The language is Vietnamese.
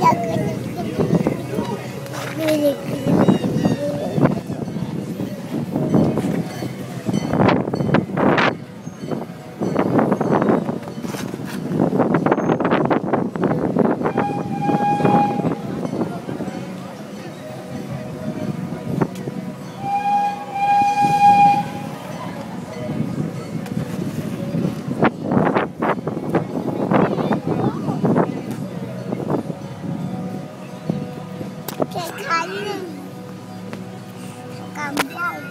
哥哥，哥哥，哥哥。cái khánh cầm bông.